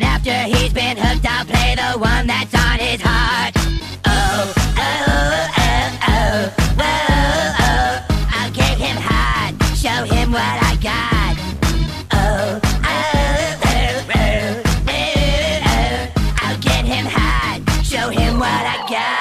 And after he's been hooked, I'll play the one that's on his heart. Oh, oh, oh, oh, oh, oh. I'll get him hot, show him what I got. Oh, oh, oh, oh, oh, oh. I'll get him hot, show him what I got.